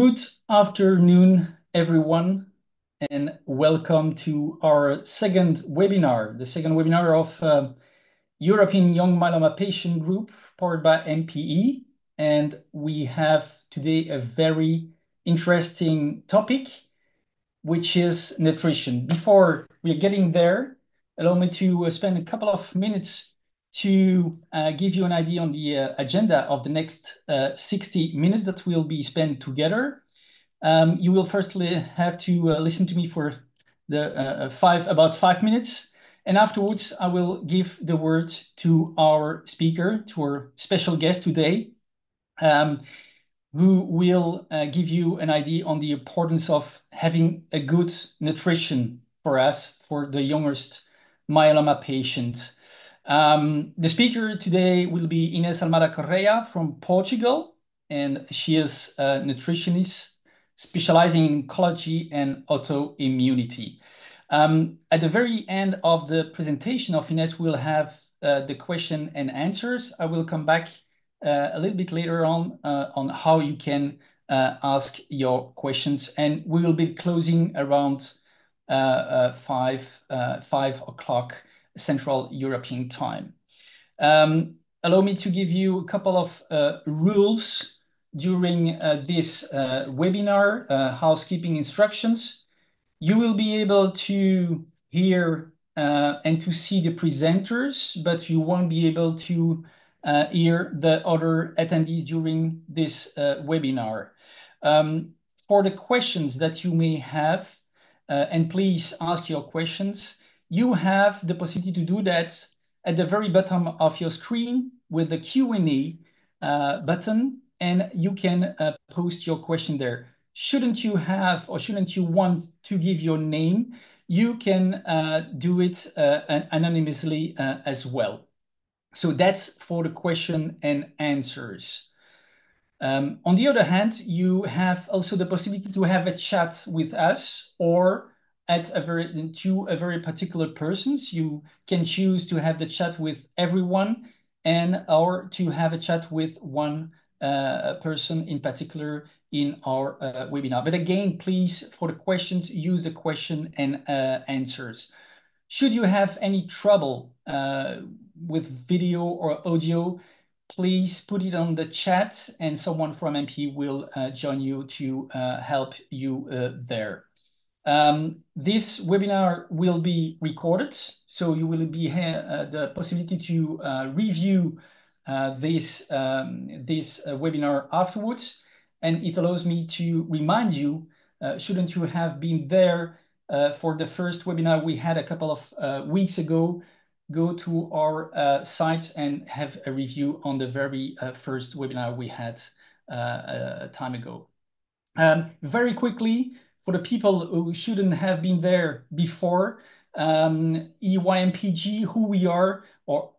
Good afternoon, everyone, and welcome to our second webinar, the second webinar of uh, European Young Myeloma Patient Group powered by MPE. And we have today a very interesting topic, which is nutrition. Before we are getting there, allow me to uh, spend a couple of minutes to uh, give you an idea on the uh, agenda of the next uh, 60 minutes that we'll be spent together. Um, you will firstly have to listen to me for the five about five minutes, and afterwards, I will give the word to our speaker, to our special guest today, um, who will give you an idea on the importance of having a good nutrition for us, for the youngest myeloma patient. Um, the speaker today will be Inês Almada Correia from Portugal, and she is a nutritionist specializing in oncology and autoimmunity. Um, at the very end of the presentation of Inês, we'll have uh, the question and answers. I will come back uh, a little bit later on uh, on how you can ask your questions, and we will be closing around 5:00 P.M. Central European Time. Um, allow me to give you a couple of uh, rules during uh, this uh, webinar, housekeeping instructions. You will be able to hear and to see the presenters, but you won't be able to hear the other attendees during this webinar. Um, for the questions that you may have, and please ask your questions, you have the possibility to do that at the very bottom of your screen with the Q&A uh, button, and you can uh, post your question there. Shouldn't you have or shouldn't you want to give your name, you can uh, do it anonymously as well. So that's for the question and answers. Um, on the other hand, you have also the possibility to have a chat with us or to a very particular persons. You can choose to have the chat with everyone and/or to have a chat with one uh, person in particular in our uh, webinar. But again, please, for the questions, use the question and uh, answers. Should you have any trouble with video or audio, please put it on the chat and someone from MP will join you to help you there. Um, this webinar will be recorded, so you will be have uh, the possibility to uh, review uh, this um, this webinar afterwards. And it allows me to remind you, shouldn't you have been there for the first webinar we had a couple of weeks ago, go to our site and have a review on the very first webinar we had a time ago. Um, very quickly, for the people who shouldn't have been there before, um, EYMPG, who we are or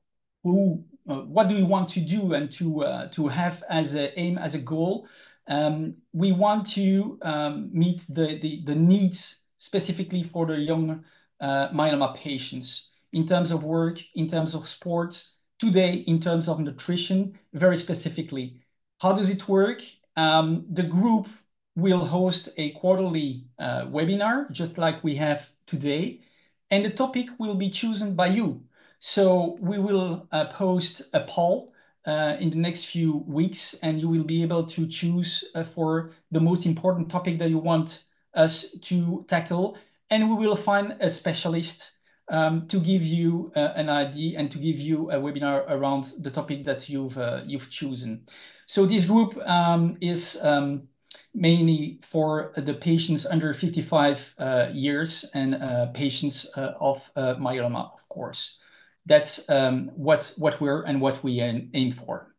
who what do we want to do and to uh, to have as a aim, as a goal. Um, we want to um, meet the the the needs specifically for the young myeloma patients in terms of work, in terms of sports, today in terms of nutrition, very specifically. How does it work? Um, the group will host a quarterly uh, webinar, just like we have today, and the topic will be chosen by you. So we will uh, post a poll uh, in the next few weeks, and you will be able to choose for the most important topic that you want us to tackle, and we will find a specialist um, to give you an idea and to give you a webinar around the topic that you've chosen. So this group um, is um, mainly for uh, the patients under 55 uh, years and uh, patients of myeloma, of course. That's um, what we're and what we aim for.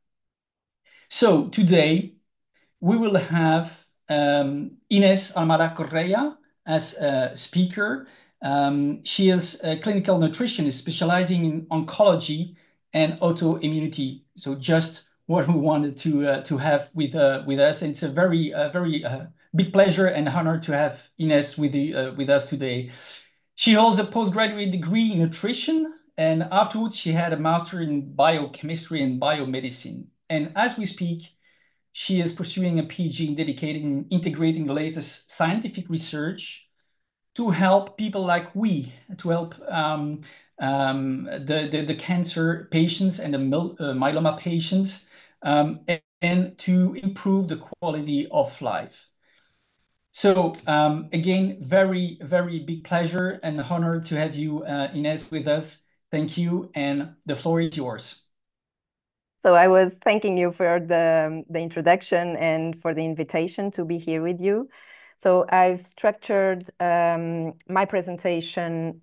So today, we will have um, Inês Almada Correia as a speaker. Um, she is a clinical nutritionist specializing in oncology and autoimmunity. So just what we wanted to to have with with us, and it's a very very big pleasure and honor to have Inês with with us today. She holds a postgraduate degree in nutrition, and afterwards, she had a master in biochemistry and biomedicine. And as we speak, She is pursuing a PhD in dedicating integrating the latest scientific research to help people like we, to help um, um, the, the, the cancer patients and the uh, myeloma patients, um, and, and, to improve the quality of life. So um, again, very, very big pleasure and honor to have you, uh, Inês, with us. Thank you, and the floor is yours. So I was thanking you for the, the introduction and for the invitation to be here with you. So I've structured um, my presentation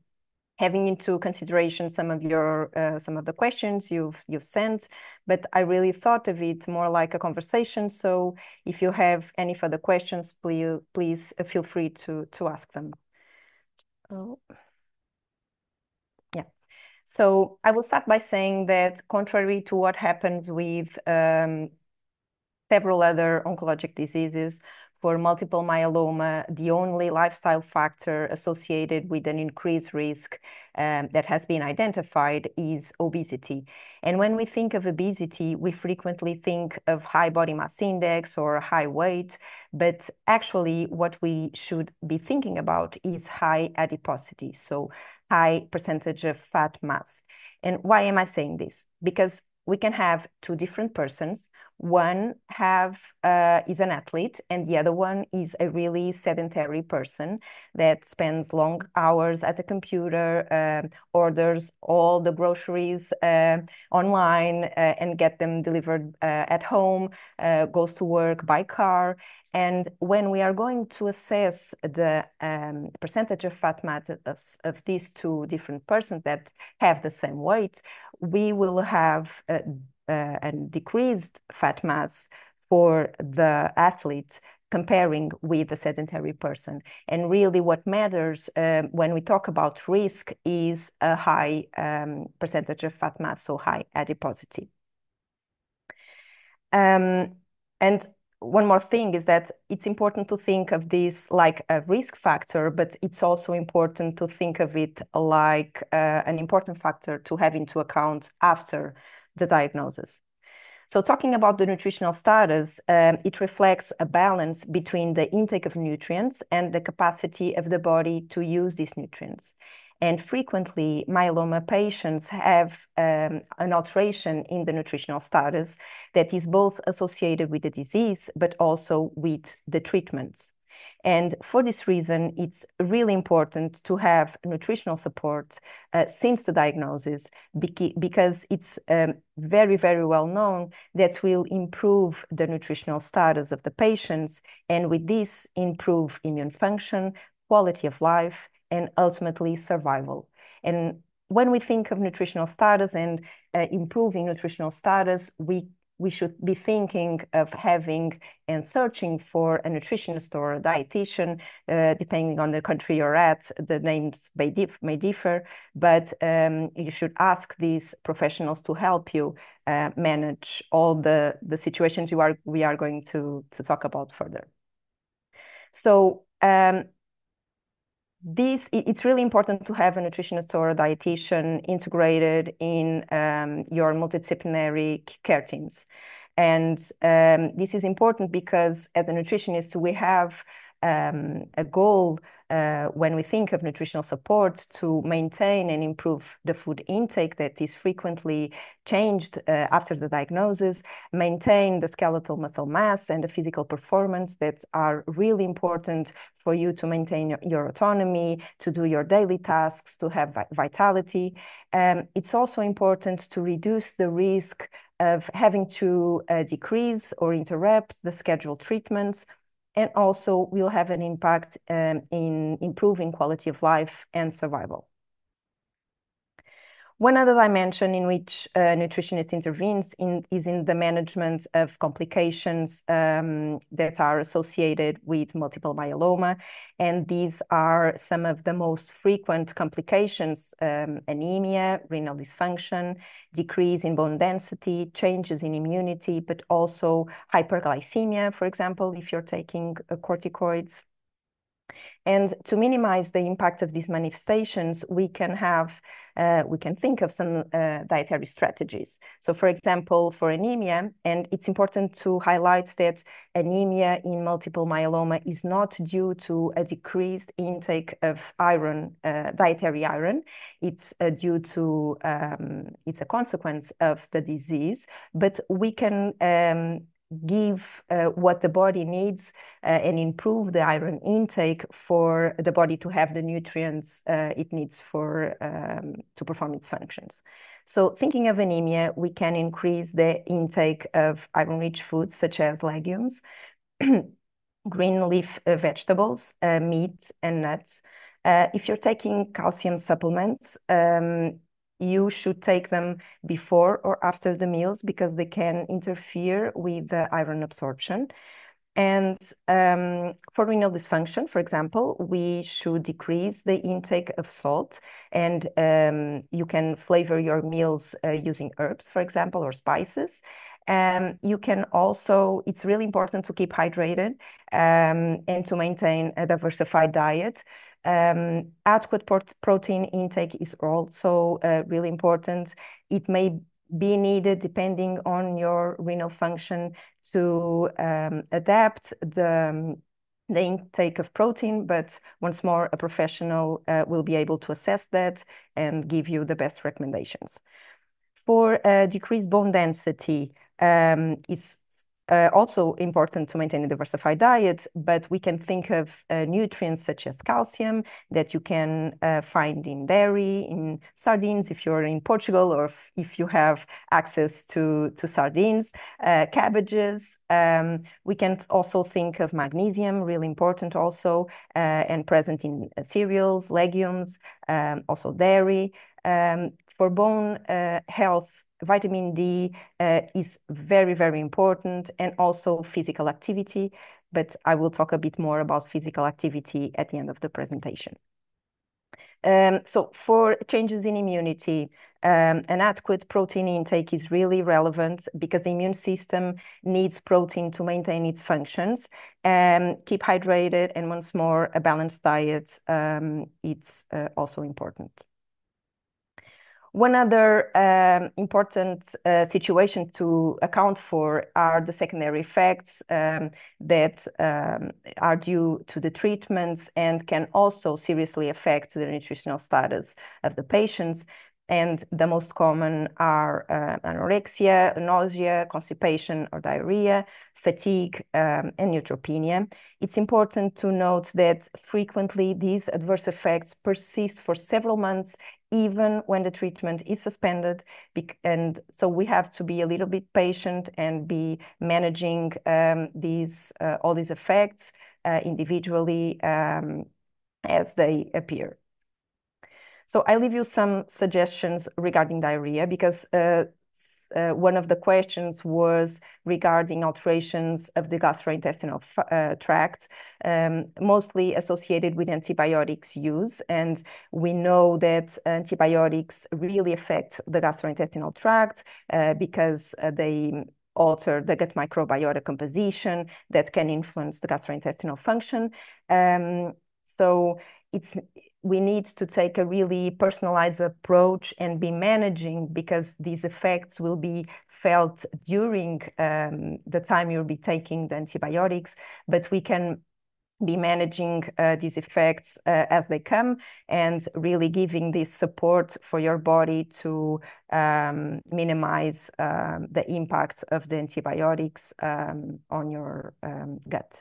having into consideration some of your uh, some of the questions you've you've sent but i really thought of it more like a conversation. So if you have any further questions please please feel free to to ask them. Oh. yeah. So i will start by saying that contrary to what happens with um, several other oncologic diseases for multiple myeloma, the only lifestyle factor associated with an increased risk um, that has been identified is obesity. And when we think of obesity, we frequently think of high body mass index or high weight, but actually what we should be thinking about is high adiposity, so high percentage of fat mass. And why am I saying this? Because we can have two different persons one have uh, is an athlete and the other one is a really sedentary person that spends long hours at the computer uh, orders all the groceries uh, online uh, and get them delivered uh, at home uh, goes to work by car. And when we are going to assess the um, percentage of fat matter of, of, these two different persons that have the same weight we will have and decreased fat mass for the athlete comparing with a sedentary person. And really what matters um, when we talk about risk is a high um, percentage of fat mass, so high adiposity. Um, and one more thing is that it's important to think of this like a risk factor, but it's also important to think of it like uh, an important factor to have into account after the diagnosis. So talking about the nutritional status, um, it reflects a balance between the intake of nutrients and the capacity of the body to use these nutrients. And frequently, myeloma patients have um, an alteration in the nutritional status that is both associated with the disease, but also with the treatments. And for this reason, it's really important to have nutritional support uh, since the diagnosis because it's um, very, very well known that will improve the nutritional status of the patients and with this improve immune function, quality of life, and ultimately survival. And when we think of nutritional status and uh, improving nutritional status, we we should be thinking of having and searching for a nutritionist or a dietitian, uh, depending on the country you're at. The names may, dif may differ, but um, you should ask these professionals to help you uh, manage all the, the situations you are, we are going to, to talk about further. So um, this it's really important to have a nutritionist or a dietitian integrated in um, your multidisciplinary care teams. And um, this is important because as a nutritionist we have um, a goal uh, when we think of nutritional support to maintain and improve the food intake that is frequently changed uh, after the diagnosis, maintain the skeletal muscle mass and the physical performance that are really important for you to maintain your, autonomy, to do your daily tasks, to have vitality. Um, it's also important to reduce the risk of having to uh, decrease or interrupt the scheduled treatments and also will have an impact um, in improving quality of life and survival. One other dimension in which a nutritionist intervenes in, is in the management of complications um, that are associated with multiple myeloma. And these are some of the most frequent complications, um, anemia, renal dysfunction, decrease in bone density, changes in immunity, but also hyperglycemia, for example, if you're taking uh, corticoids And to minimize the impact of these manifestations, we can have uh, we can think of some uh, dietary strategies. So, for example, for anemia, and it's important to highlight that anemia in multiple myeloma is not due to a decreased intake of iron, uh, dietary iron. It's uh, due to, um, it's a consequence of the disease, but we can um, give uh, what the body needs uh, and improve the iron intake for the body to have the nutrients uh, it needs for um, to perform its functions. So thinking of anemia, we can increase the intake of iron-rich foods such as legumes, green leaf uh, vegetables, uh, meat, and nuts. Uh, if you're taking calcium supplements, um, you should take them before or after the meals because they can interfere with the iron absorption. And um, for renal dysfunction, for example, we should decrease the intake of salt. And um, you can flavor your meals uh, using herbs, for example, or spices. Um, you can also, it's really important to keep hydrated um, and to maintain a diversified diet. Um, adequate protein intake is also uh, really important. It may be needed depending on your renal function to um, adapt the, um, the intake of protein, but once more, a professional uh, will be able to assess that and give you the best recommendations. For uh, decreased bone density, um, it's uh, also important to maintain a diversified diet, but we can think of uh, nutrients such as calcium that you can uh, find in dairy, in sardines if you're in Portugal, or if, you have access to, to sardines, uh, cabbages. Um, we can also think of magnesium, really important also, uh, and present in uh, cereals, legumes, um, also dairy. Um, for bone health, vitamin D uh, is very, very important and also physical activity, but I will talk a bit more about physical activity at the end of the presentation. Um, so for changes in immunity, um, an adequate protein intake is really relevant because the immune system needs protein to maintain its functions. Um, keep hydrated and once more, a balanced diet, um, it's uh, also important. One other um, important uh, situation to account for are the secondary effects um, that um, are due to the treatments and can also seriously affect the nutritional status of the patients. And the most common are uh, anorexia, nausea, constipation or diarrhea, fatigue, um, and neutropenia. It's important to note that frequently these adverse effects persist for several months even when the treatment is suspended. And so we have to be a little bit patient and be managing um, these uh, all these effects uh, individually um, as they appear. So I leave you some suggestions regarding diarrhea because uh, uh, one of the questions was regarding alterations of the gastrointestinal uh, tract, um, mostly associated with antibiotics use. And we know that antibiotics really affect the gastrointestinal tract uh, because uh, they alter the gut microbiota composition that can influence the gastrointestinal function. Um, so it's we need to take a really personalized approach and be managing because these effects will be felt during um, the time you'll be taking the antibiotics, but we can be managing uh, these effects uh, as they come and really giving this support for your body to um, minimize um, the impact of the antibiotics um, on your um, gut.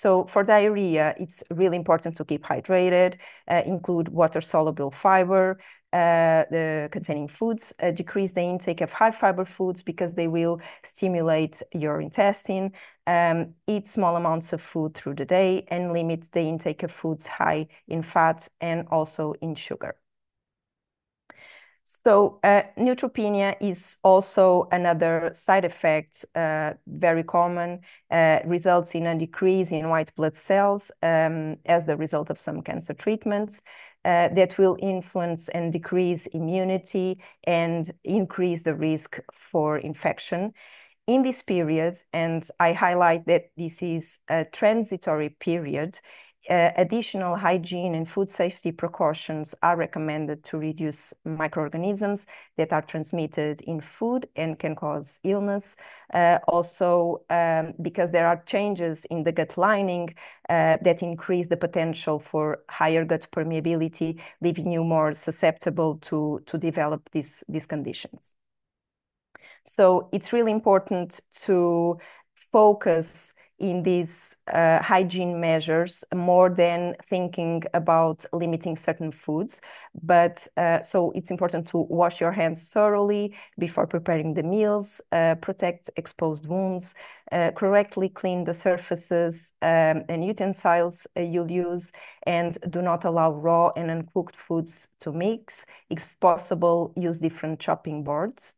So for diarrhea, it's really important to keep hydrated, uh, include water-soluble fiber, uh, the containing foods, uh, decrease the intake of high fiber foods because they will stimulate your intestine, um, eat small amounts of food through the day, and limit the intake of foods high in fat and also in sugar. So uh, neutropenia is also another side effect, uh, very common, uh, results in a decrease in white blood cells um, as the result of some cancer treatments uh, that will influence and decrease immunity and increase the risk for infection. In this period, and I highlight that this is a transitory period, uh, additional hygiene and food safety precautions are recommended to reduce microorganisms that are transmitted in food and can cause illness. Uh, also, um, because there are changes in the gut lining uh, that increase the potential for higher gut permeability, leaving you more susceptible to, to develop these, these conditions. So it's really important to focus in these uh, hygiene measures more than thinking about limiting certain foods. But uh, so it's important to wash your hands thoroughly before preparing the meals, uh, protect exposed wounds, uh, correctly clean the surfaces um, and utensils uh, you'll use, and do not allow raw and uncooked foods to mix. If possible, use different chopping boards.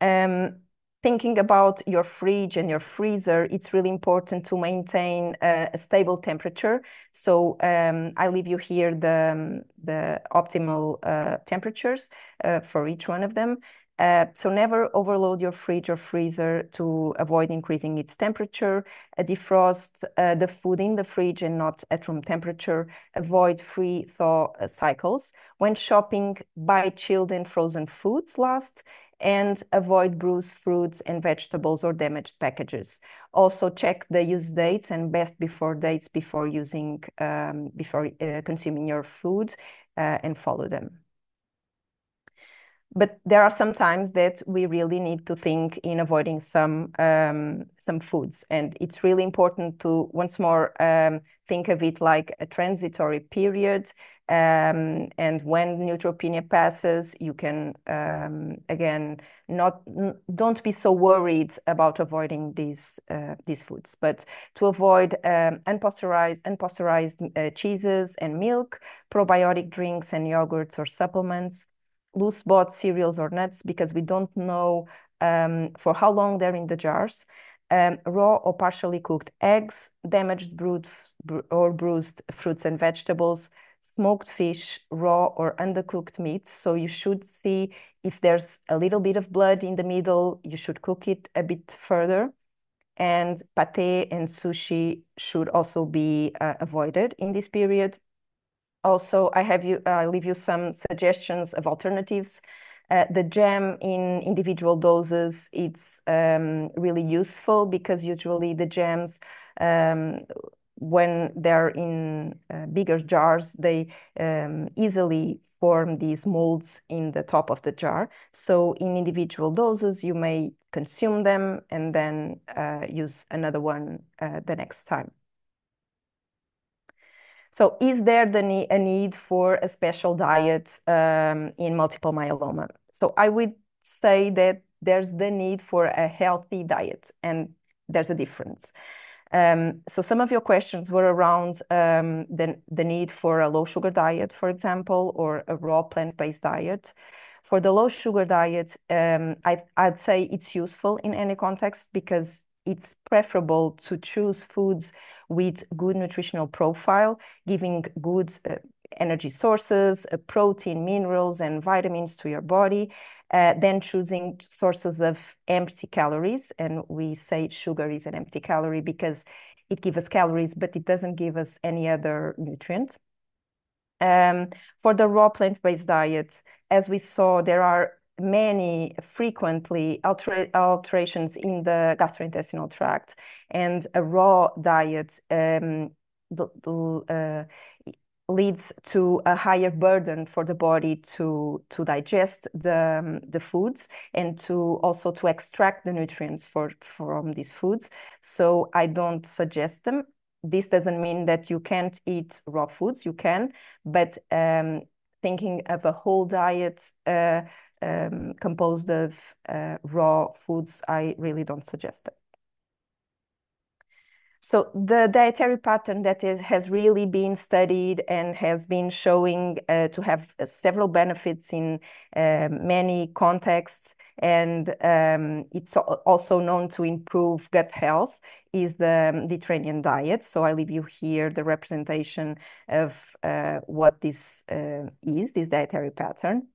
Um, thinking about your fridge and your freezer, it's really important to maintain a, a stable temperature. So um, I leave you here the, the optimal uh, temperatures uh, for each one of them. Uh, so never overload your fridge or freezer to avoid increasing its temperature. Uh, defrost uh, the food in the fridge and not at room temperature. Avoid free thaw uh, cycles. When shopping, buy chilled and frozen foods last and avoid bruised fruits and vegetables or damaged packages. Also check the use dates and best before dates before using, um, before uh, consuming your food uh, and follow them. But there are some times that we really need to think in avoiding some um, some foods, and it's really important to once more um, think of it like a transitory period um, and when neutropenia passes, you can um, again not don't be so worried about avoiding these uh, these foods, but to avoid um, unpasteurized unpasteurized uh, cheeses and milk, probiotic drinks and yogurts or supplements, loose bought cereals or nuts because we don't know um, for how long they're in the jars. Um, raw or partially cooked eggs, damaged brewed or bruised fruits and vegetables, smoked fish, raw or undercooked meat. So you should see if there's a little bit of blood in the middle, you should cook it a bit further. And pate and sushi should also be uh, avoided in this period. Also, I have you uh, leave you some suggestions of alternatives. Uh, the jam in individual doses, it's um, really useful because usually the jams um, when they're in uh, bigger jars, they um, easily form these molds in the top of the jar. So in individual doses, you may consume them and then uh, use another one uh, the next time. So is there the ne a need for a special diet um, in multiple myeloma? So I would say that there's the need for a healthy diet and there's a difference. Um, so some of your questions were around um, the, the need for a low sugar diet, for example, or a raw plant-based diet. For the low sugar diet, um, I, I'd say it's useful in any context because it's preferable to choose foods with good nutritional profile, giving good uh, energy sources, uh, protein, minerals, and vitamins to your body, uh, then choosing sources of empty calories. And we say sugar is an empty calorie because it gives us calories, but it doesn't give us any other nutrient. Um, for the raw plant-based diets, as we saw, there are many frequently alter alterations in the gastrointestinal tract and a raw diet um, uh, leads to a higher burden for the body to to digest the um, the foods and to also to extract the nutrients for from these foods. So i don't suggest them. This doesn't mean that you can't eat raw foods you can but um, thinking of a whole diet uh, um, composed of uh, raw foods i really don't suggest it so the dietary pattern that is, has really been studied and has been showing uh, to have uh, several benefits in uh, many contexts, and um, it's also known to improve gut health, is the Mediterranean diet. So I leave you here the representation of uh, what this uh, is, this dietary pattern.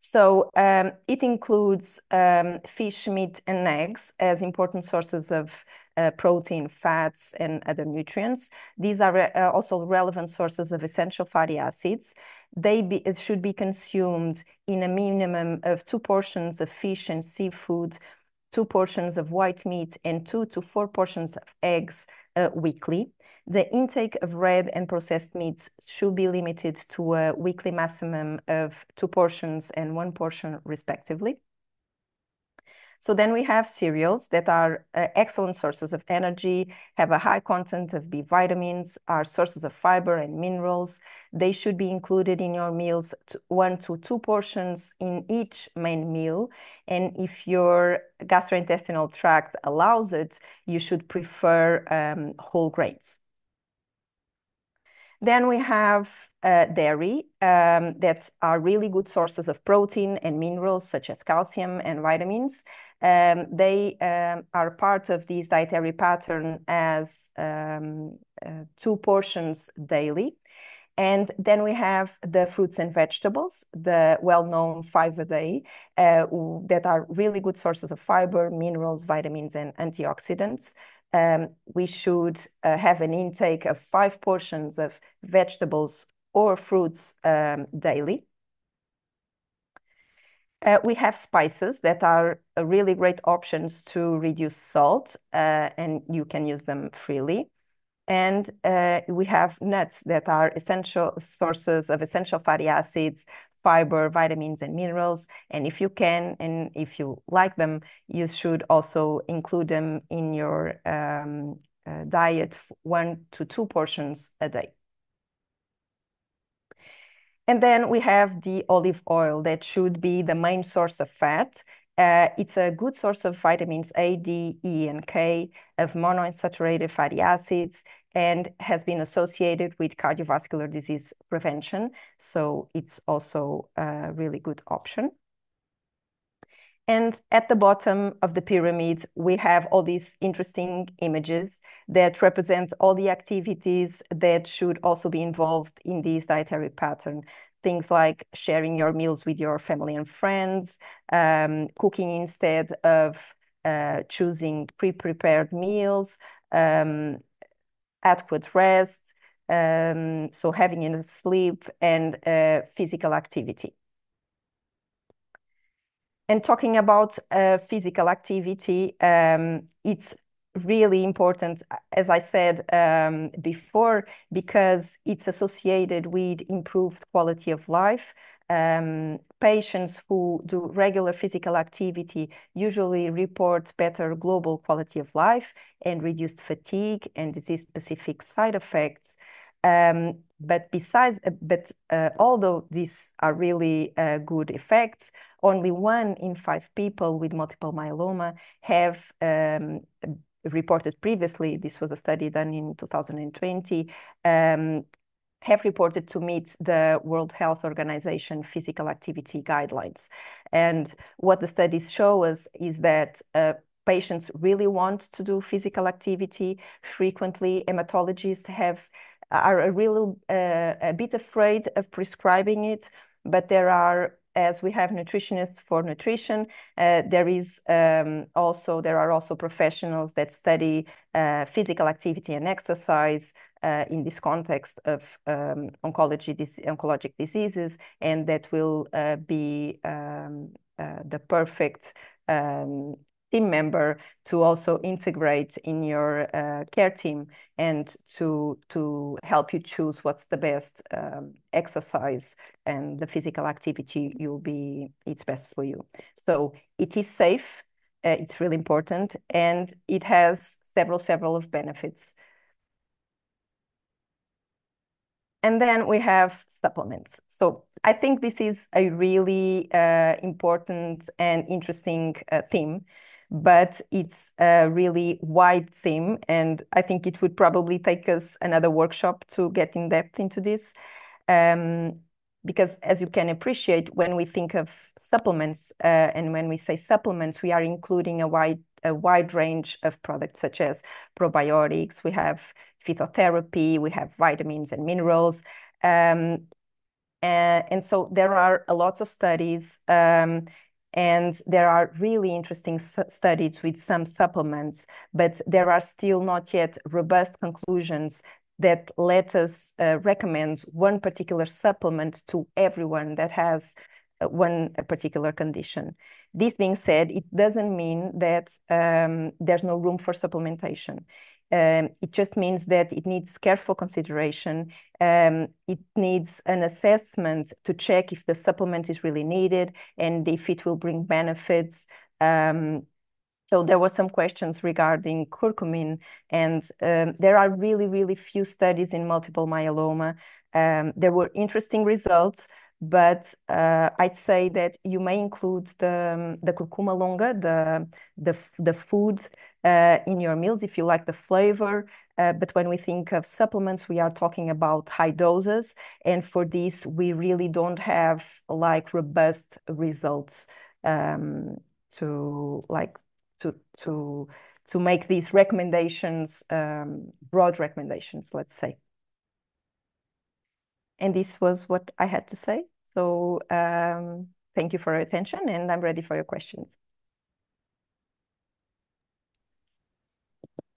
So um, it includes um, fish, meat, and eggs as important sources of uh, protein, fats, and other nutrients. These are re uh, also relevant sources of essential fatty acids. They be, should be consumed in a minimum of two portions of fish and seafood, two portions of white meat, and two to four portions of eggs uh, weekly. The intake of red and processed meats should be limited to a weekly maximum of two portions and one portion respectively. So then we have cereals that are uh, excellent sources of energy, have a high content of B vitamins, are sources of fiber and minerals. They should be included in your meals, one to two portions in each main meal. And if your gastrointestinal tract allows it, you should prefer um, whole grains. Then we have uh, dairy um, that are really good sources of protein and minerals such as calcium and vitamins. Um, they um, are part of this dietary pattern as um, uh, two portions daily. And then we have the fruits and vegetables, the well-known five a day, uh, that are really good sources of fiber, minerals, vitamins, and antioxidants. Um, we should uh, have an intake of five portions of vegetables or fruits um, daily. Uh, we have spices that are really great options to reduce salt, uh, and you can use them freely. And uh, we have nuts that are essential sources of essential fatty acids, fiber, vitamins, and minerals. And if you can, and if you like them, you should also include them in your um, uh, diet, one to two portions a day. And then we have the olive oil that should be the main source of fat. Uh, it's a good source of vitamins A, D, E, and K, of monounsaturated fatty acids, and has been associated with cardiovascular disease prevention. So it's also a really good option. And at the bottom of the pyramid, we have all these interesting images that represent all the activities that should also be involved in this dietary pattern. Things like sharing your meals with your family and friends, um, cooking instead of uh, choosing pre-prepared meals, um, adequate rest, um, so having enough sleep and uh, physical activity. And talking about uh, physical activity, um, it's really important, as I said um, before, because it's associated with improved quality of life. Um, patients who do regular physical activity usually report better global quality of life and reduced fatigue and disease-specific side effects. Um, but besides, uh, but uh, although these are really uh, good effects, only one in five people with multiple myeloma have um, reported previously. This was a study done in 2020. Um, have reported to meet the World Health Organization physical activity guidelines. And what the studies show us is that uh, patients really want to do physical activity frequently. Hematologists have are a real uh, a bit afraid of prescribing it, but there are as we have nutritionists for nutrition, uh, there is um, also there are also professionals that study uh, physical activity and exercise uh, in this context of um, oncology oncologic diseases, and that will uh, be um, uh, the perfect um, team member to also integrate in your uh, care team and to to help you choose what's the best um, exercise and the physical activity you'll be it's best for you. So it is safe uh, it's really important and it has several several of benefits. And then we have supplements. So I think this is a really uh, important and interesting uh, theme but it's a really wide theme. And I think it would probably take us another workshop to get in depth into this. Um, because as you can appreciate, when we think of supplements uh, and when we say supplements, we are including a wide a wide range of products such as probiotics. We have phytotherapy, we have vitamins and minerals. Um, and, and, so there are a lot of studies um, And there are really interesting studies with some supplements, but there are still not yet robust conclusions that let us uh, recommend one particular supplement to everyone that has uh, one particular condition. This being said, it doesn't mean that um, there's no room for supplementation. Um, it just means that it needs careful consideration. Um, it needs an assessment to check if the supplement is really needed and if it will bring benefits. Um, so there were some questions regarding curcumin, and um, there are really, really few studies in multiple myeloma. Um, there were interesting results, but uh, I'd say that you may include the um, the curcuma longa, the the the food uh, in your meals if you like the flavor. Uh, but when we think of supplements, we are talking about high doses, and for this, we really don't have like robust results um, to like to to to make these recommendations, um, broad recommendations, let's say. And this was what I had to say. So um, thank you for your attention, and I'm ready for your questions.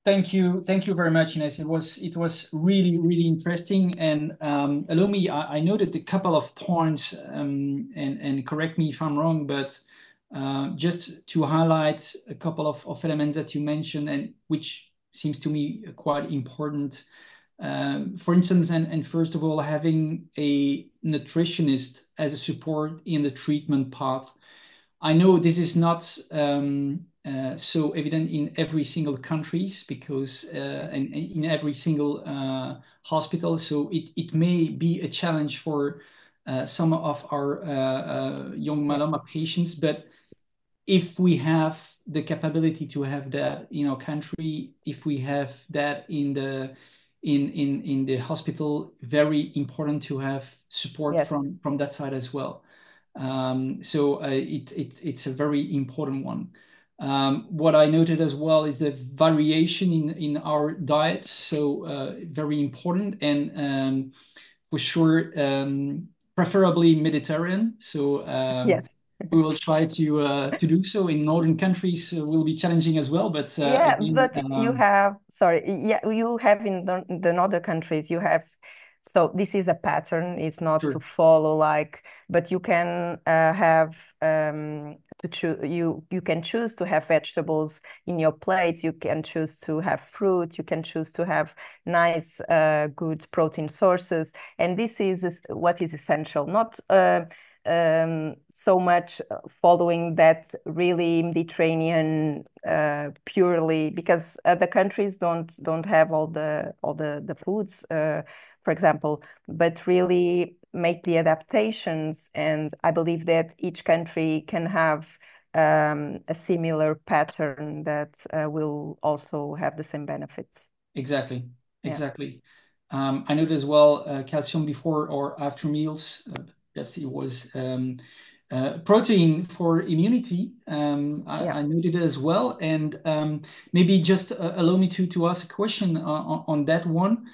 Thank you. Thank you very much, Inês. It was it was really, really interesting. And um, allow me, I, I, noted a couple of points, um, and, and correct me if I'm wrong, but uh, just to highlight a couple of, of elements that you mentioned and which seems to me quite important. Um, for instance, and, and first of all, having a nutritionist as a support in the treatment path. I know this is not um, uh, so evident in every single countries because uh, and, and in every single uh, hospital. So it, it may be a challenge for uh, some of our uh, young myeloma patients, but if we have the capability to have that in our country, if we have that in the in in in the hospital, very important to have support yes. from from that side as well. Um, so uh, it, it it's a very important one. Um, what I noted as well is the variation in in our diets, so uh, very important and um, for sure um, preferably Mediterranean. So um, yes we will try to uh, to do so in northern countries uh, will be challenging as well but uh, yeah again, but um... you have sorry yeah you have in the, the northern countries you have so this is a pattern it's not sure. to follow like but you can uh, have um, to choose you you can choose to have vegetables in your plate. You can choose to have fruit. You can choose to have nice uh, good protein sources. And this is what is essential. Not uh, um, so much following that really Mediterranean uh, purely because other countries don't don't have all the all the the foods, uh, for example, but really make the adaptations. And I believe that each country can have um, a similar pattern that uh, will also have the same benefits. Exactly. Exactly. Yeah. Um, I noted as well uh, calcium before or after meals. Uh, yes, it was um, uh, protein for immunity. Um, I, yeah. I, noted as well, and um, maybe just uh, allow me to to ask a question uh, on, on, that one.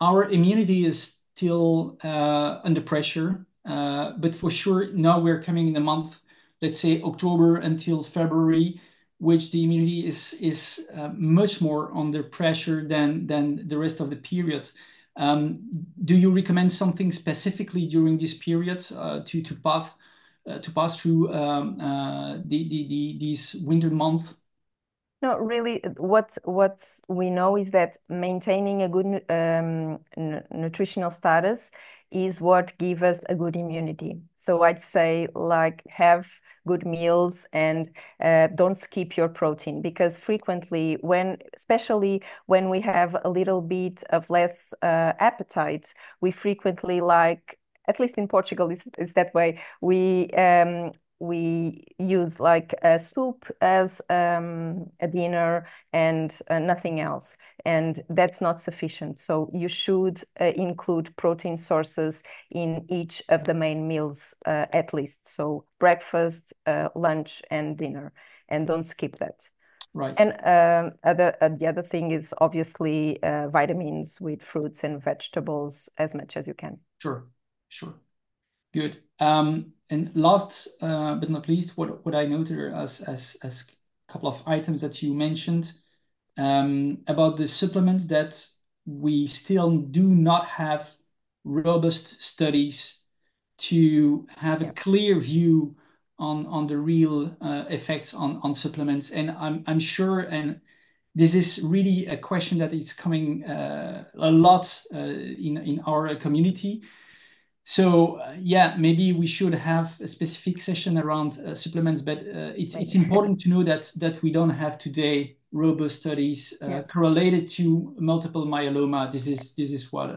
Our immunity is still uh, under pressure, uh, but for sure now we're coming in the month, let's say October until February, which the immunity is uh, much more under pressure than than the rest of the period. Um, do you recommend something specifically during this period to to uh, to pass through um, the, the, the, these winter months? No, really, what what we know is that maintaining a good um, nutritional status is what gives us a good immunity. So I'd say like have good meals and uh, don't skip your protein because frequently when especially when we have a little bit of less uh, appetite we frequently like at least in Portugal, it's, it's that way. We um, we use like a soup as um, a dinner and uh, nothing else, and that's not sufficient. So you should uh, include protein sources in each of the main meals uh, at least. So breakfast, uh, lunch, and dinner, and don't skip that. Right. And um, other, uh, the other thing is obviously uh, vitamins with fruits and vegetables as much as you can. Sure. Sure. Good. Um, and last uh, but not least, what, I noted as, as, as a couple of items that you mentioned um, about the supplements that we still do not have robust studies to have a clear view on on the real uh, effects on on supplements. And I'm I'm sure, and this is really a question that is coming uh, a lot in in our community. So uh, yeah, maybe we should have a specific session around uh, supplements, but uh, it's it's important to know that that we don't have today robust studies yeah. correlated to multiple myeloma. This is this is what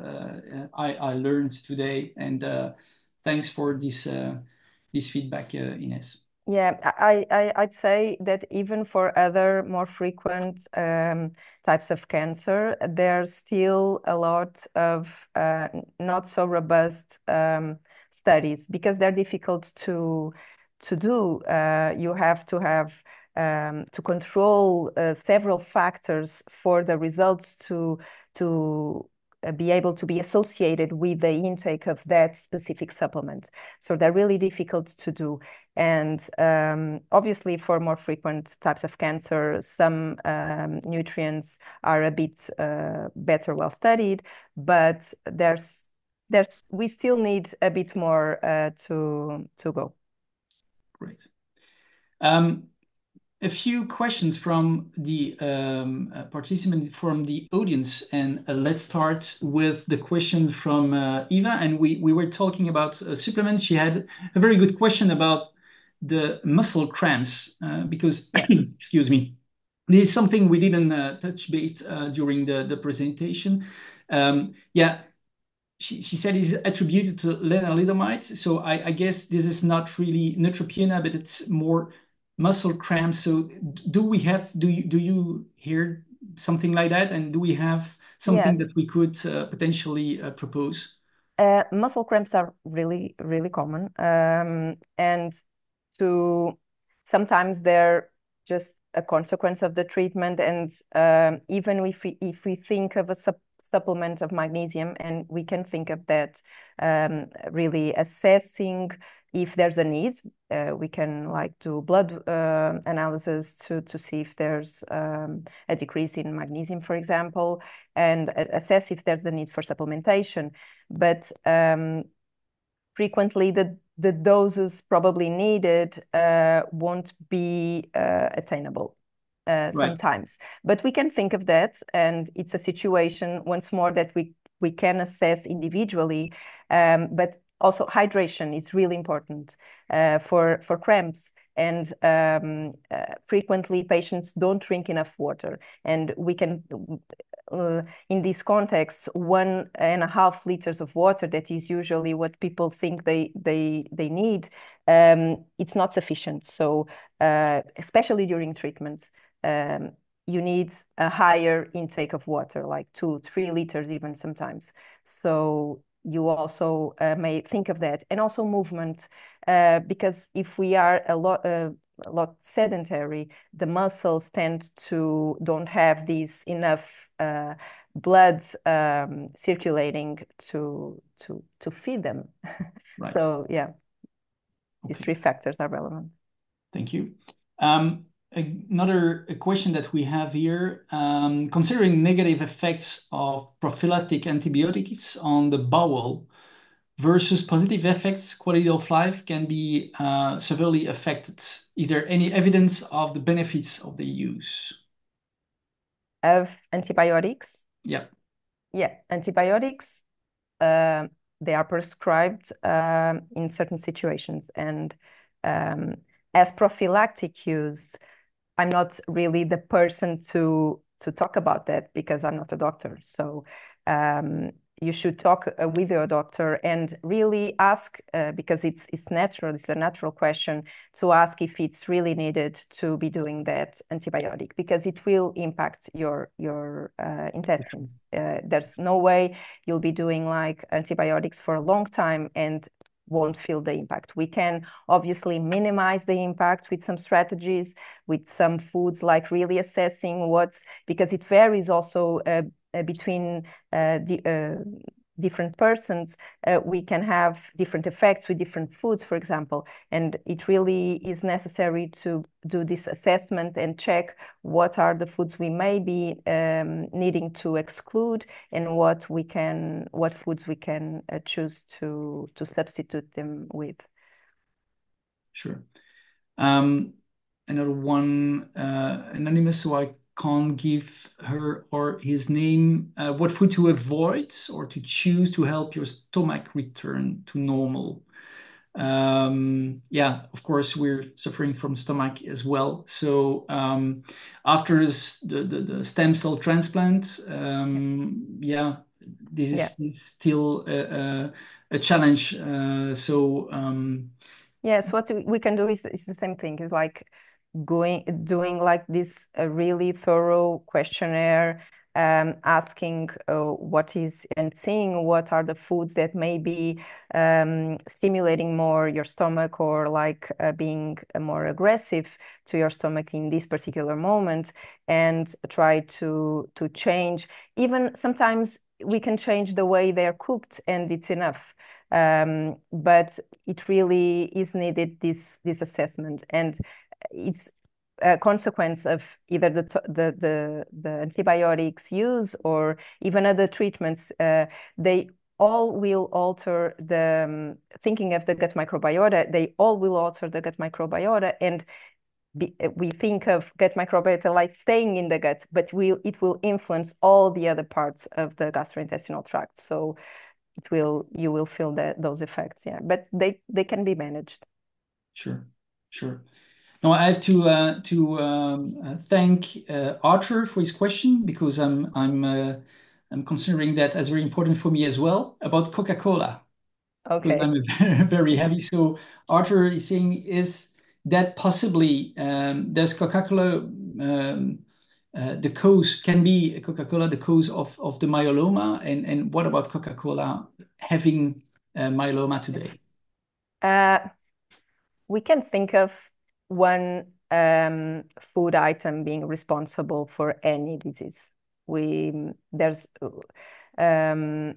I I learned today, and thanks for this this feedback, uh, Inês. Yeah, I, I, I'd say that even for other more frequent um, types of cancer, there's still a lot of uh, not so robust um, studies because they're difficult to to do. Uh, you have to have um, to control uh, several factors for the results to to be able to be associated with the intake of that specific supplement. So they're really difficult to do. And um, obviously, for more frequent types of cancer, some um, nutrients are a bit uh, better well studied, but there's there's we still need a bit more uh, to to go. Great. Um, a few questions from the um, uh, participant from the audience, and uh, let's start with the question from uh, Eva. And we we were talking about uh, supplements. She had a very good question about the muscle cramps uh, because excuse me, this is something we didn't uh, touch base during the the presentation. Um, yeah. She, she said is attributed to lenalidomide. So I, I guess this is not really neutropenia, but it's more muscle cramps. So do we have, do you, do you hear something like that? And do we have something Yes. that we could uh, potentially uh, propose? Uh, muscle cramps are really, really common. Um, and to sometimes they're just a consequence of the treatment. And um, even if we, if we think of a sup supplement of magnesium, and we can think of that um, really assessing if there's a need, uh, we can like do blood uh, analysis to, to see if there's um, a decrease in magnesium, for example, and assess if there's a need for supplementation. But um, frequently the, the doses probably needed uh, won't be uh, attainable. Uh, right. sometimes, but we can think of that, and it's a situation once more that we we can assess individually. Um, but also, hydration is really important uh, for for cramps, and um, uh, frequently patients don't drink enough water, and we can. Uh, in this context, one and a half liters of water that is usually what people think they they they need. Um, it's not sufficient. So, uh, especially during treatments, um, you need a higher intake of water, like two, three liters, even sometimes. So you also uh, may think of that and also movement uh, because if we are a lot uh, a lot sedentary the muscles tend to don't have these enough uh, blood um, circulating to to to feed them right. so yeah okay. these three factors are relevant thank you um, Another question that we have here, um, considering negative effects of prophylactic antibiotics on the bowel versus positive effects, quality of life can be uh, severely affected. Is there any evidence of the benefits of the use? Of antibiotics? Yeah. Yeah, antibiotics, uh, they are prescribed um, in certain situations. And um, as prophylactic use, I'm not really the person to to talk about that because I'm not a doctor. So um, you should talk uh, with your doctor and really ask uh, because it's it's natural. It's a natural question to ask if it's really needed to be doing that antibiotic because it will impact your your uh, intestines. Uh, there's no way you'll be doing like antibiotics for a long time and won't feel the impact. We can obviously minimize the impact with some strategies, with some foods, like really assessing what's because it varies also uh, uh, between uh, the different persons, uh, we can have different effects with different foods, for example. And it really is necessary to do this assessment and check what are the foods we may be um, needing to exclude and what we can, what foods we can uh, choose to to substitute them with. Sure. Um, another one, uh, anonymous, so I can't give her or his name. Uh, what food to avoid or to choose to help your stomach return to normal? Um, yeah, of course, we're suffering from stomach as well. So um, after the, the, the, stem cell transplant, um, yeah, this yeah. is, still a, a, a challenge. Uh, so um, yes, what we can do is, is the same thing. It's like going doing like this a really thorough questionnaire um, asking uh, what is and seeing what are the foods that may be um, stimulating more your stomach or like uh, being uh, more aggressive to your stomach in this particular moment and try to to change. Even sometimes we can change the way they're cooked and it's enough. Um, but it really is needed this this assessment. And it's a consequence of either the the the, the antibiotics use or even other treatments. Uh, they all will alter the um, thinking of the gut microbiota. They all will alter the gut microbiota, and be, we think of gut microbiota like staying in the gut, but will it will influence all the other parts of the gastrointestinal tract. So it will you will feel that those effects. Yeah, but they they can be managed. Sure, sure. Now I have to uh, to um, uh, thank uh, Arthur for his question because I'm I'm uh, I'm considering that as very important for me as well about Coca-Cola. Okay. I'm very, very heavy. So Arthur is saying, is that possibly um, does Coca-Cola um, uh, the cause can be Coca-Cola the cause of of the myeloma and and what about Coca-Cola having uh, myeloma today? we can think of one um, food item being responsible for any disease. We there's um,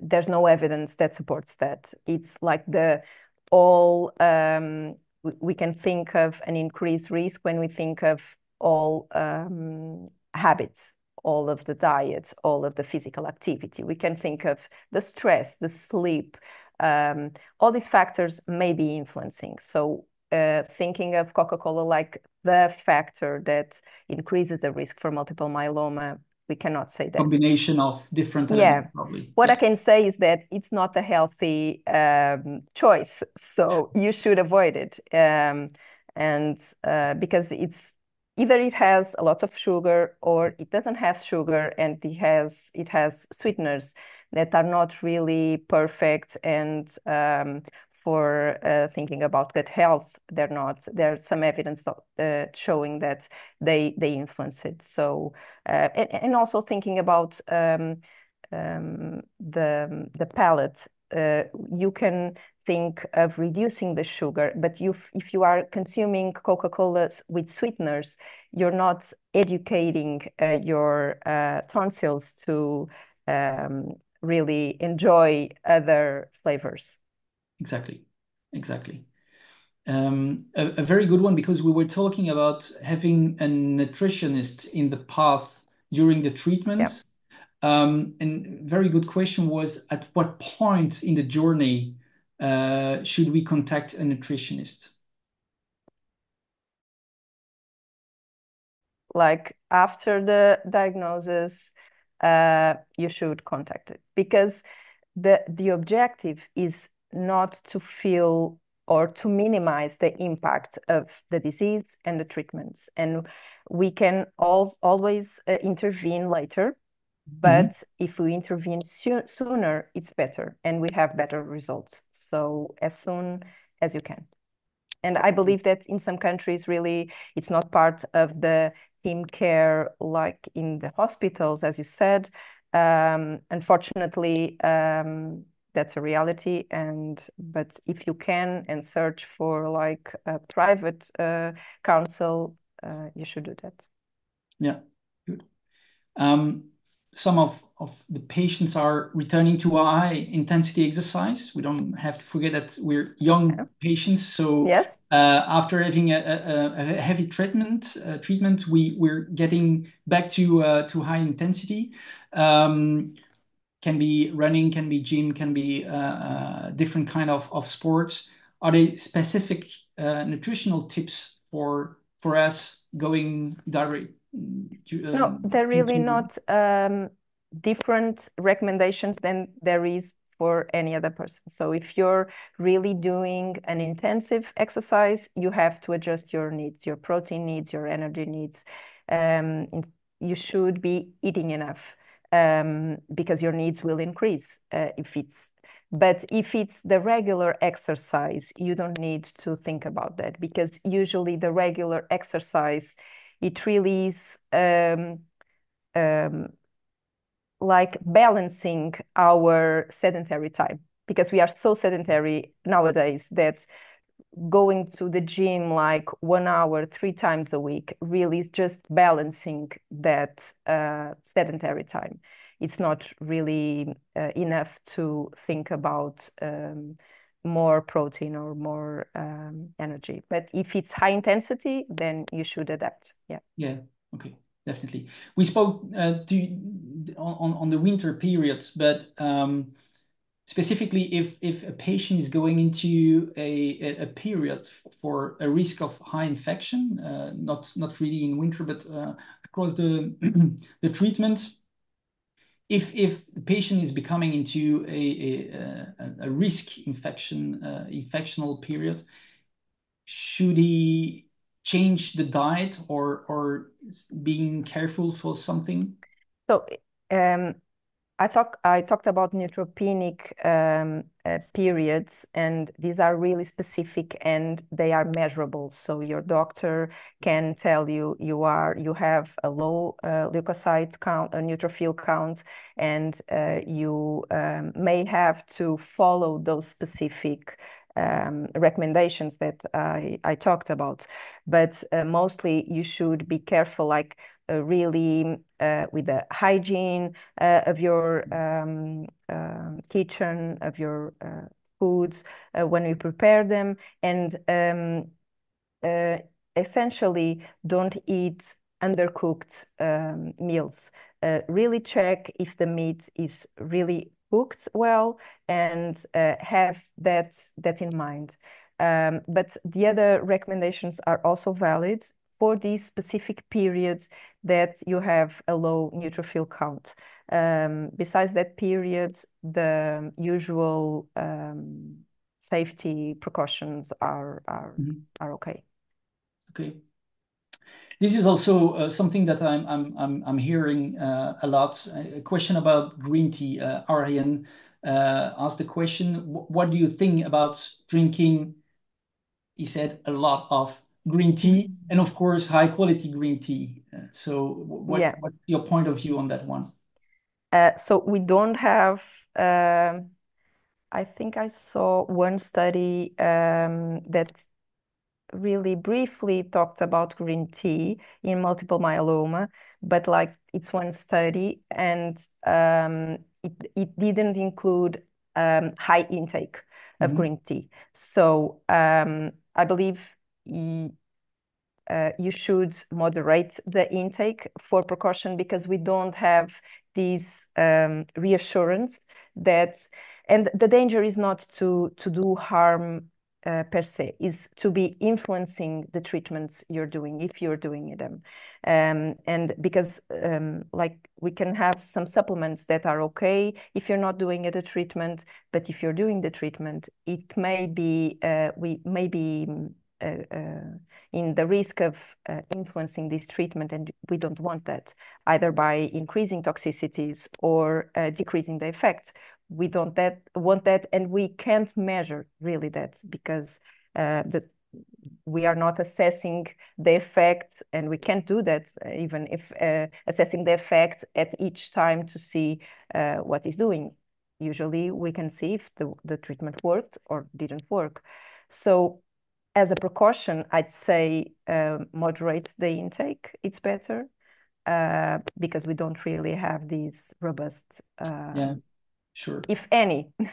there's no evidence that supports that. It's like the all um, we can think of an increased risk when we think of all um, habits, all of the diet, all of the physical activity. We can think of the stress, the sleep. Um, all these factors may be influencing. So uh, thinking of Coca-Cola like the factor that increases the risk for multiple myeloma, we cannot say that. Combination of different yeah. probably. What yeah. I can say is that it's not a healthy um, choice, so you should avoid it. Um, and uh, because it's either it has a lot of sugar or it doesn't have sugar and it has it has sweeteners that are not really perfect and um, for uh, thinking about gut health. They're not. There's some evidence uh, showing that they they influence it. So uh, and, and, also thinking about um, um, the the palate. Uh, you can think of reducing the sugar, but you, if you are consuming Coca-Cola with sweeteners, you're not educating uh, your uh, tonsils to um, really enjoy other flavors. Exactly. Exactly. Um, a, a, very good one because we were talking about having a nutritionist in the path during the treatment. Yep. Um, and very good question was at what point in the journey uh, should we contact a nutritionist? Like after the diagnosis, uh, you should contact it because the the objective is not to feel or to minimize the impact of the disease and the treatments. And we can all, always uh, intervene later, but mm-hmm. if we intervene so- sooner, it's better and we have better results. So as soon as you can. And I believe that in some countries, really, it's not part of the team care like in the hospitals, as you said. Um, unfortunately, um, that's a reality and but if you can and search for like a private uh, counsel uh, you should do that yeah good um, some of, of the patients are returning to high intensity exercise. We don't have to forget that we're young Yeah. patients. So Yes. uh, after having a, a, a heavy treatment, uh, treatment, we we're getting back to uh, to high intensity. Um, can be running, can be gym, can be uh, uh, different kind of, of sports. Are there specific uh, nutritional tips for for us going direct to, No, they're really not um, different recommendations than there is for any other person. So if you're really doing an intensive exercise, you have to adjust your needs, your protein needs, your energy needs. Um, you should be eating enough um, because your needs will increase uh, if it's. But if it's the regular exercise, you don't need to think about that because usually the regular exercise, it really is um, um, like balancing our sedentary time because we are so sedentary nowadays that going to the gym like one hour three times a week really is just balancing that uh, sedentary time it's not really uh, enough to think about um, more protein or more um, energy but if it's high intensity then you should adapt yeah Yeah. Okay. Definitely. We spoke uh, to on on the winter period, but um, specifically if if a patient is going into a a, period for a risk of high infection, uh, not not really in winter, but uh, across the the treatment, if if the patient is becoming into a a, a risk infection uh, infectional period, should he change the diet or or being careful for something? so um, I talk I talked about neutropenic um, uh, periods, and these are really specific and they are measurable. So your doctor can tell you you are you have a low uh, leukocyte count, a neutrophil count, and uh, you um, may have to follow those specific um, recommendations that I, I talked about. But uh, mostly you should be careful, like uh, really uh, with the hygiene uh, of your um, um, kitchen, of your uh, foods uh, when you prepare them, and um, essentially don't eat undercooked um, meals. Uh, really check if the meat is really cooked well and uh, have that that in mind. Um, but the other recommendations are also valid for these specific periods that you have a low neutrophil count. Um, besides that period, the usual um, safety precautions are are Mhm. are okay. Okay. This is also uh, something that I'm I'm I'm, I'm hearing uh, a lot. A question about green tea. Uh, Aryan uh, asked the question, "What do you think about drinking?" He said a lot of green tea, and of course, high quality green tea. Uh, so, what Yeah. what's your point of view on that one? Uh, so we don't have. Um, I think I saw one study um, that really briefly talked about green tea in multiple myeloma, but like it's one study and um, it, it didn't include um, high intake of Mhm. green tea. So um, I believe y- uh, you should moderate the intake for precaution because we don't have this um, reassurance that, and the danger is not to to do harm uh, per se, is to be influencing the treatments you're doing if you're doing them, um, and because um, like we can have some supplements that are okay if you're not doing a treatment, but if you're doing the treatment, it may be uh, we may be uh, uh, in the risk of uh, influencing this treatment, and we don't want that either by increasing toxicities or uh, decreasing the effect. We don't that want that, and we can't measure really that because uh, the we are not assessing the effect, and we can't do that uh, even if uh, assessing the effect at each time to see uh, what is doing. Usually, we can see if the, the treatment worked or didn't work. So as a precaution, I'd say um, moderate the intake. It's better. uh, because we don't really have these robust. Uh, yeah, sure. If any, in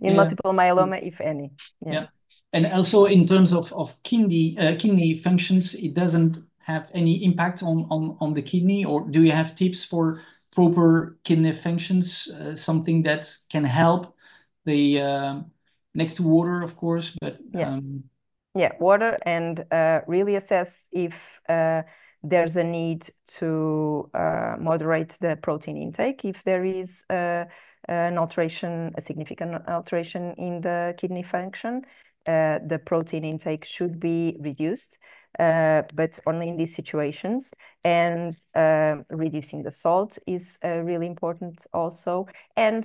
yeah. multiple myeloma, if any. Yeah. yeah. And also in terms of of kidney uh, kidney functions, it doesn't have any impact on on on the kidney, or do you have tips for proper kidney functions? Uh, something that can help the uh, next to water, of course, but yeah. Um, yeah, water and uh, really assess if uh, there's a need to uh, moderate the protein intake if there is uh, an alteration, a significant alteration in the kidney function. Uh, the protein intake should be reduced, uh, but only in these situations. And reducing the salt is really important also. And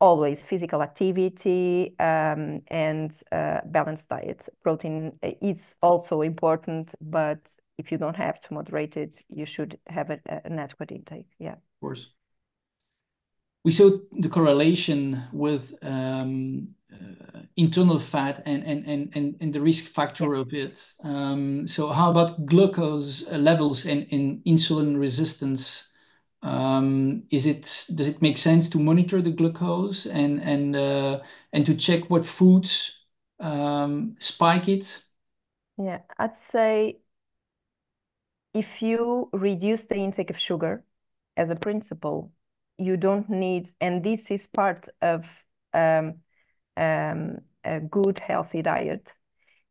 always physical activity um, and uh, balanced diet. Protein is also important, but if you don't have to moderate it, you should have a, an adequate intake. Yeah. Of course. We saw the correlation with um, uh, internal fat and, and, and, and the risk factor of it. Um, so how about glucose levels and, and insulin resistance? Um, is it does it make sense to monitor the glucose and and uh, and to check what foods um, spike it? Yeah, I'd say if you reduce the intake of sugar as a principle, you don't need, and this is part of um, um, a good healthy diet.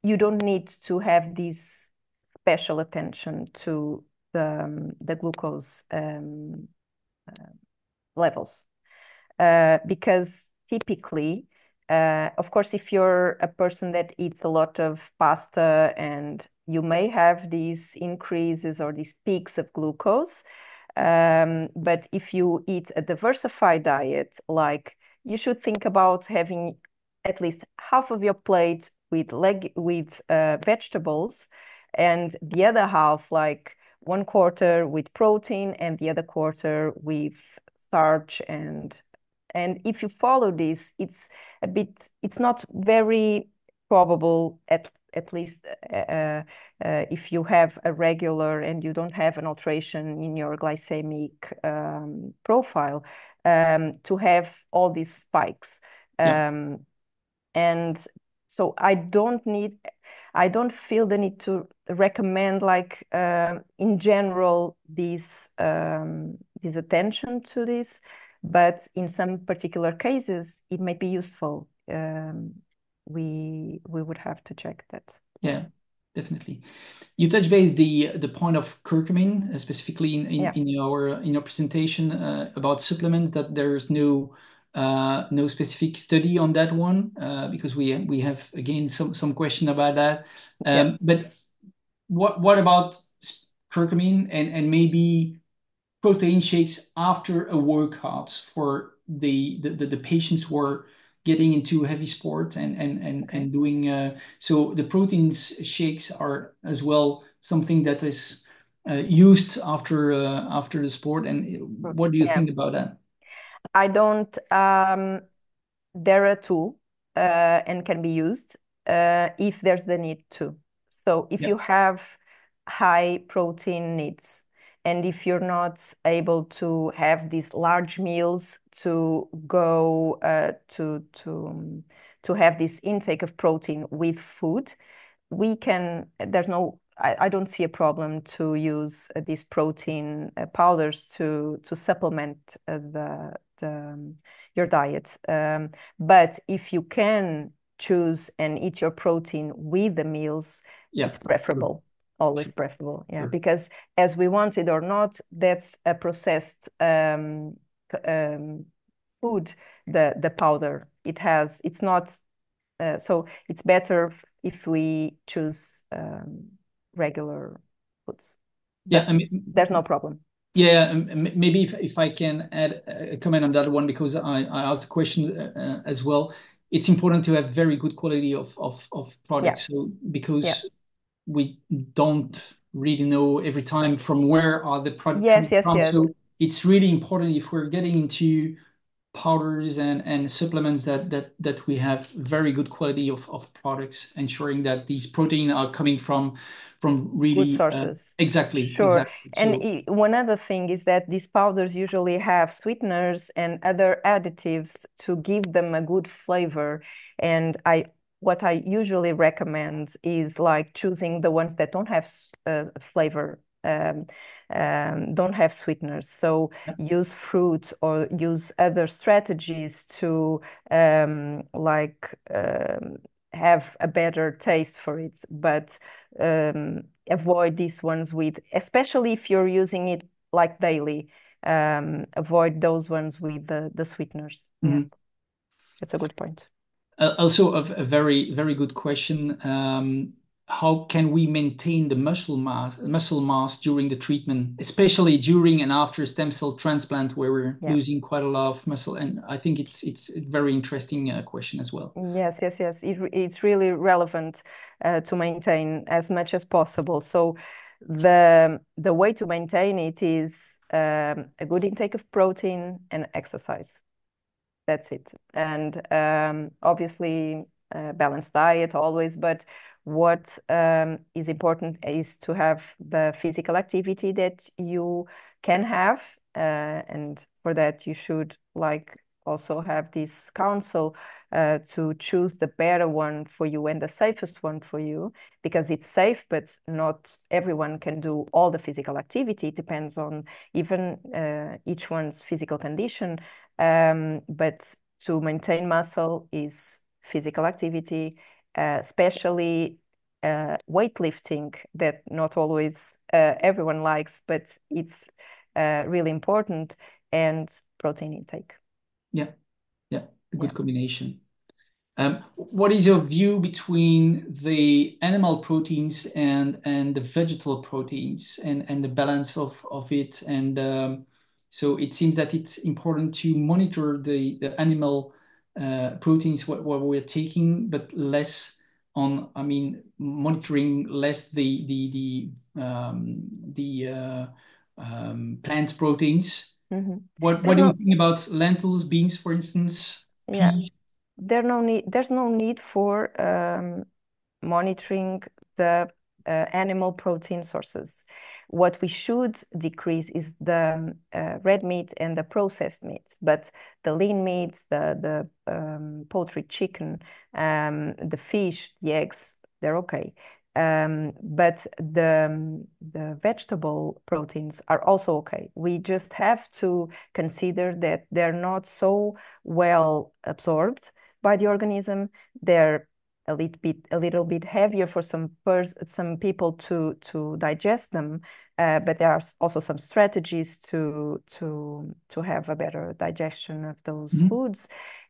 You don't need to have this special attention to the, um, the glucose um, uh, levels. Uh, because typically, uh, of course, if you're a person that eats a lot of pasta and you may have these increases or these peaks of glucose, um, but if you eat a diversified diet, like you should think about having at least half of your plate with leg with uh, vegetables and the other half like one quarter with protein and the other quarter with starch and and if you follow this it's a bit it's not very probable at at least uh, uh, uh, if you have a regular and you don't have an alteration in your glycemic um, profile um, to have all these spikes yeah. Um, and so i don't need I don't feel the need to recommend like uh, in general this um, this attention to this, but in some particular cases it may be useful. Um, we we would have to check that. Yeah, definitely. You touch base the the point of curcumin uh, specifically in in, yeah. in, your in your presentation uh, about supplements that there's no uh, no specific study on that one uh, because we we have again some some question about that. Um, but what what about curcumin and and maybe protein shakes after a workout for the the, the, patients who are getting into heavy sport and and and, and doing uh, so the proteins shakes are as well something that is uh, used after uh, after the sport and what do you yeah. think about that I don't, um, they're a tool uh, and can be used uh, if there's the need to. So if you have high protein needs and if you're not able to have these large meals to go uh, to to um, to have this intake of protein with food, we can. There's no I, I don't see a problem to use uh, these protein uh, powders to to supplement uh, the, the um, your diet. Um, but if you can choose and eat your protein with the meals, yeah, it's preferable. Always preferable, yeah, sure. because as we want it or not, that's a processed um, um, food. The the powder it has, it's not. Uh, so it's better if we choose um, regular foods. Yeah, I mean, there's no problem. Yeah, maybe if, if I can add a comment on that one because I, I asked the question uh, as well. It's important to have very good quality of of, of products. Yeah. So because yeah. We don't really know every time from where are the products yes, coming yes, from. Yes. So it's really important if we're getting into powders and, and supplements that, that, that we have very good quality of, of products, ensuring that these protein are coming from from really good sources. Uh, exactly, sure. exactly. And so, one other thing is that these powders usually have sweeteners and other additives to give them a good flavor. And I what I usually recommend is like choosing the ones that don't have uh, flavor um, um, don't have sweeteners. So use fruit or use other strategies to um, like um, have a better taste for it, but um, avoid these ones with, especially if you're using it like daily, um, avoid those ones with the, the sweeteners. Mm -hmm. Yeah, that's a good point. Uh, also, a, very, very good question. Um, how can we maintain the muscle mass muscle mass during the treatment especially during and after stem cell transplant where we're losing quite a lot of muscle? And i think it's it's a very interesting uh, question as well. Yes yes yes. It, it's really relevant uh, to maintain as much as possible. So the the way to maintain it is um, a good intake of protein and exercise that's it. And um, obviously uh, balanced diet always but what um, is important is to have the physical activity that you can have uh, and for that you should like also have this council uh, to choose the better one for you and the safest one for you because it's safe but not everyone can do all the physical activity it depends on even uh, each one's physical condition um, but to maintain muscle is physical activity uh, especially uh, weightlifting that not always uh, everyone likes, but it's uh, really important, and protein intake. Yeah, yeah, a good yeah. combination. Um, what is your view between the animal proteins and and the vegetal proteins and and the balance of of it? And um, so it seems that it's important to monitor the the animal uh, proteins what, what we're taking, but less on, I mean, monitoring less the the the um, the uh, um, plant proteins. Mm-hmm. What what do you think about lentils, beans, for instance? Peas? Yeah, there no need. There's no need for um, monitoring the uh, animal protein sources. What we should decrease is the uh, red meat and the processed meats, but the lean meats, the the um, poultry, chicken, um, the fish, the eggs, they're okay. Um, but the the vegetable proteins are also okay. We just have to consider that they're not so well absorbed by the organism. They're a little bit a little bit heavier for some pers- some people to to digest them uh, but there are also some strategies to to to have a better digestion of those mm-hmm. foods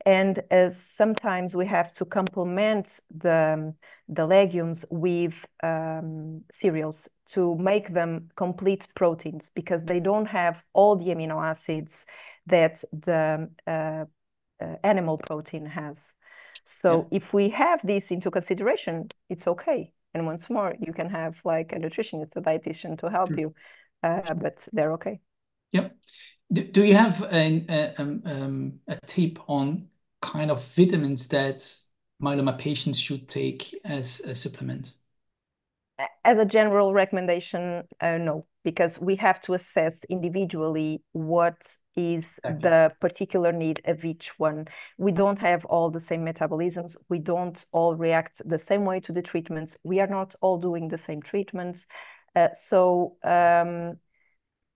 and uh, sometimes we have to complement the the legumes with um, cereals to make them complete proteins because they don't have all the amino acids that the uh, uh animal protein has so yeah. if we have this into consideration, it's okay. And once more, you can have like a nutritionist, a dietitian to help sure. you, uh, but they're okay. Yep. Do, do you have an, a, um, um, a tip on kind of vitamins that myeloma patients should take as a supplement? As a general recommendation, uh, no, because we have to assess individually what is exactly. the particular need of each one. We don't have all the same metabolisms. We don't all react the same way to the treatments. We are not all doing the same treatments. Uh, so um,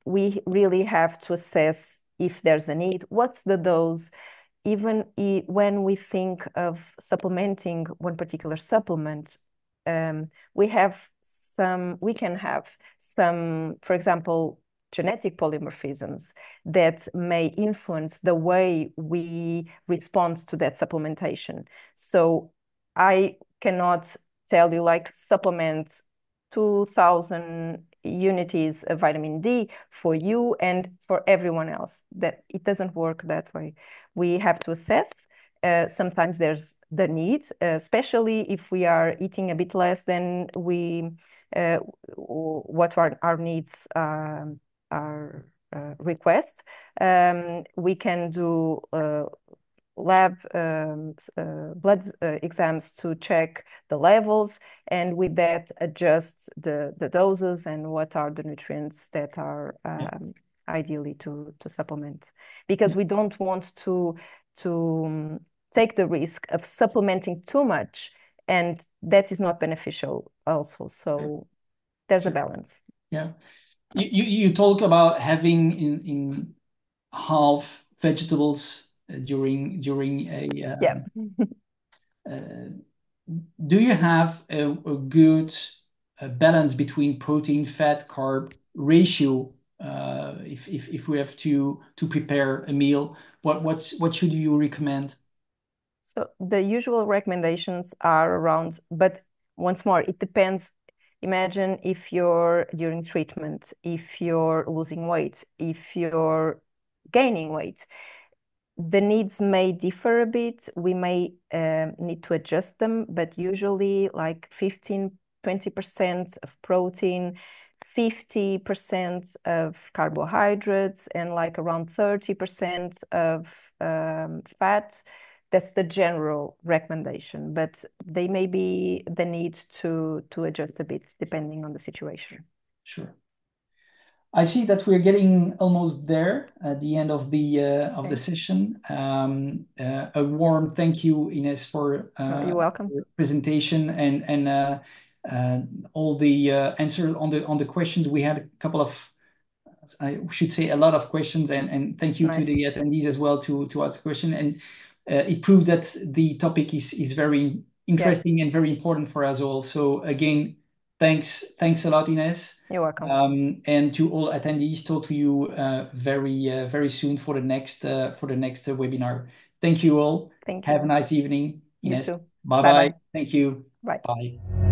we really have to assess if there's a need, what's the dose, even when we think of supplementing one particular supplement, um, we have some, we can have some, for example, genetic polymorphisms that may influence the way we respond to that supplementation. So I cannot tell you like supplement 2000 unities of vitamin D for you and for everyone else. That it doesn't work that way. We have to assess. Uh, sometimes there's the need, uh, especially if we are eating a bit less than we uh, what our, our needs um, our uh, request, um, we can do uh, lab um, uh, blood uh, exams to check the levels, and with that adjust the the doses and what are the nutrients that are um, yeah. ideally to to supplement, because yeah. we don't want to to um, take the risk of supplementing too much, and that is not beneficial also. So there's a balance. Yeah. You, you talk about having in, in half vegetables during during a yeah. uh, do you have a, a good uh, balance between protein, fat, carb ratio? Uh, if, if if we have to to prepare a meal, what what what should you recommend? So the usual recommendations are around, but once more, it depends imagine if you're during treatment, if you're losing weight, if you're gaining weight, the needs may differ a bit. We may um, need to adjust them, but usually like 15, 20% of protein, 50% of carbohydrates, and like around 30% of um, fat that's the general recommendation, but they may be the need to to adjust a bit depending on the situation. Sure. I see that we're getting almost there at the end of the uh, of the session. Um, uh, a warm thank you, Inês, for uh, you're welcome presentation and and uh, uh, all the uh, answers on the on the questions. We had a couple of I should say a lot of questions, and and thank you nice. to the attendees as well to to ask a question and uh, it proves that the topic is is very interesting yeah. and very important for us all. So again, thanks thanks a lot, Inês. You're welcome. Um, and to all attendees, talk to you uh, very uh, very soon for the next uh, for the next uh, webinar. Thank you all. Thank you. Have a nice evening, Inês. Bye bye. Thank you. Bye. Bye.